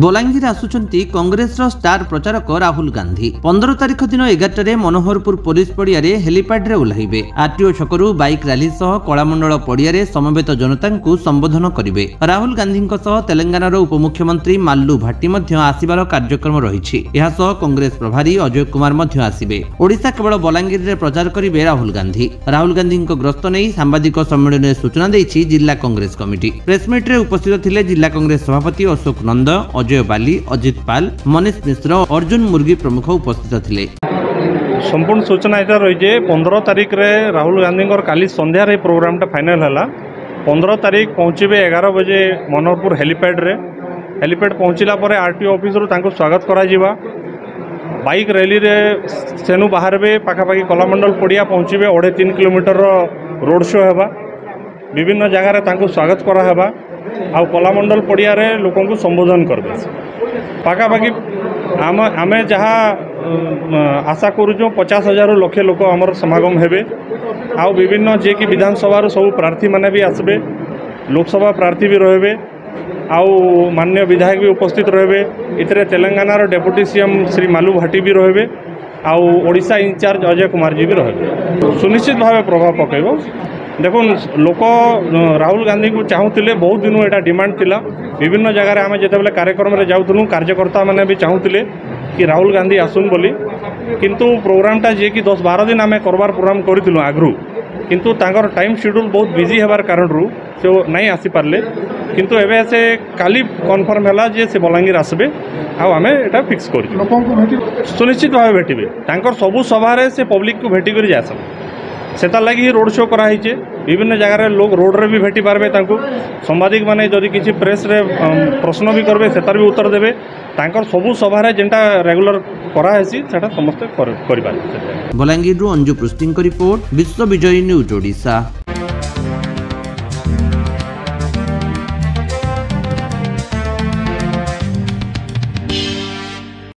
ବଲାଙ୍ଗୀରରେ ଆସୁଛନ୍ତି କଂଗ୍ରେସର ଷ୍ଟାର ପ୍ରଚାରକ ରାହୁଲ ଗାନ୍ଧୀ ପନ୍ଦର ତାରିଖ ଦିନ ଏଗାରଟାରେ ମନୋହରପୁର ପୋଲିସ ପଡ଼ିଆରେ ହେଲିପ୍ୟାଡ୍ରେ ଓହ୍ଲାଇବେ ଆର୍ଟିଓ ଛକରୁ ବାଇକ୍ ରାଲି ସହ କଳାମଣ୍ଡଳ ପଡ଼ିଆରେ ସମବେତ ଜନତାଙ୍କୁ ସମ୍ବୋଧନ କରିବେ ରାହୁଲ ଗାନ୍ଧୀଙ୍କ ସହ ତେଲେଙ୍ଗାନାର ଉପମୁଖ୍ୟମନ୍ତ୍ରୀ ମାଲ୍ଲୁ ଭାଟି ମଧ୍ୟ ଆସିବାର କାର୍ଯ୍ୟକ୍ରମ ରହିଛି ଏହାସହ କଂଗ୍ରେସ ପ୍ରଭାରୀ ଅଜୟ କୁମାର ମଧ୍ୟ ଆସିବେ ଓଡ଼ିଶା କେବଳ ବଲାଙ୍ଗୀରରେ ପ୍ରଚାର କରିବେ ରାହୁଲ ଗାନ୍ଧୀ ରାହୁଲ ଗାନ୍ଧୀଙ୍କ ଗସ୍ତ ନେଇ ସାମ୍ବାଦିକ ସମ୍ମିଳନୀରେ ସୂଚନା ଦେଇଛି ଜିଲ୍ଲା କଂଗ୍ରେସ କମିଟି ପ୍ରେସ୍ମିଟ୍ରେ ଉପସ୍ଥିତ ଥିଲେ ଜିଲ୍ଲା କଂଗ୍ରେସ ସଭାପତି ଅଶୋକ ନନ୍ଦ অজয় বালি অজিত পাল মনীষ মিশ্র অর্জুন মুরগি প্রমুখ উপস্থিত লে সম্পূর্ণ সূচনা এটা রয়েছে পনেরো তারিখে রাহুল গান্ধীঙ্কর কালি সন্ধ্যার এই প্রোগ্রামটা ফাইনাল হল পনেরো তারিখ পৌঁছবে এগারো বজে মনোহরপুর হেলিপ্যাডে হেলিপ্যাড পৌঁছিলা পরে আরটিও অফিসর তাঁকু স্বাগত করা যা বাইক রেলি সেনু বাহারবে পাখাপাখি কলামণ্ডল পড়িয়া পৌঁছবে অড়ে তিন কিলোমিটর রোড শো হওয়া বিভিন্ন জায়গায় তাঁকু স্বাগত করা হওয়া ଆଉ କଲାମଣ୍ଡଳ ପଡ଼ିଆରେ ଲୋକଙ୍କୁ ସମ୍ବୋଧନ କରିବେ ପାଖାପାଖି ଆମ ଆମେ ଯାହା ଆଶା କରୁଛୁ ପଚାଶ ହଜାରରୁ ଲକ୍ଷେ ଲୋକ ଆମର ସମାଗମ ହେବେ ଆଉ ବିଭିନ୍ନ ଯିଏକି ବିଧାନସଭାରୁ ସବୁ ପ୍ରାର୍ଥୀମାନେ ବି ଆସିବେ ଲୋକସଭା ପ୍ରାର୍ଥୀ ବି ରହିବେ ଆଉ ମାନ୍ୟ ବିଧାୟକ ବି ଉପସ୍ଥିତ ରହିବେ ଏଥିରେ ତେଲେଙ୍ଗାନାର ଡେପୁଟି ସିଏମ୍ ଶ୍ରୀ ମାଲୁ ଭାଟି ବି ରହିବେ ଆଉ ଓଡ଼ିଶା ଇନଚାର୍ଜ ଅଜୟ କୁମାର ଜୀ ବି ରହିବେ ସୁନିଶ୍ଚିତ ଭାବେ ପ୍ରଭାବ ପକାଇବ দেখুন লোক রাহুল গান্ধীଙ୍କୁ ଚାହୁଁଥିଲେ ବହୁତ ଦିନୁ ଏଇଟା ଡିମାଣ୍ଡ ଥିଲା ବିଭିନ୍ନ ଜାଗାରେ ଆମେ ଯେତେବେଳେ କାର୍ଯ୍ୟକ୍ରମରେ ଯାଉଥିଲୁ କାର୍ଯ୍ୟକର୍ତ୍ତାମାନେ ବି ଚାହୁଁଥିଲେ କି ରାହୁଲ ଗାନ୍ଧୀ ଆସୁନ୍ ବୋଲି କିନ୍ତୁ ପ୍ରୋଗ୍ରାମଟା ଯିଏକି ଦଶ ବାର ଦିନ ଆମେ କରବାର ପ୍ରୋଗ୍ରାମ କରିଥିଲୁ ଆଗରୁ କିନ୍ତୁ ତାଙ୍କର ଟାଇମ୍ ସେଡ୍ୟୁଲ୍ ବହୁତ ବିଜି ହେବାର କାରଣରୁ ସେ ନାଇଁ ଆସିପାରିଲେ କିନ୍ତୁ ଏବେ ସେ କାଲି କନଫର୍ମ ହେଲା ଯେ ସେ ବଲାଙ୍ଗୀର ଆସିବେ ଆଉ ଆମେ ଏଇଟା ଫିକ୍ସ କରିଛୁ ସୁନିଶ୍ଚିତ ଭାବେ ଭେଟିବେ ତାଙ୍କର ସବୁ ସଭାରେ ସେ ପବ୍ଲିକକୁ ଭେଟିକରି ଯାଏସନ୍ সেতার লাগি রোড শো করা হয়েছে বিভিন্ন জায়গায় লোক রোডরে বি ভেটি পারবে তাঁকু সাংবাদিক মানে যদি কিছু প্রেসরে প্রশ্ন বি করবে সেতার বি উত্তর দেবে তাঁকর সবু সভারে যেটা রেগুলার করা হয়েছি সেটা সমস্তে করিপারে বলাঙ্গীরু অঞ্জু পৃষ্টিঙ্ক রিপোর্ট বিশ্ব বিজয়ী নিউজ ওড়িশা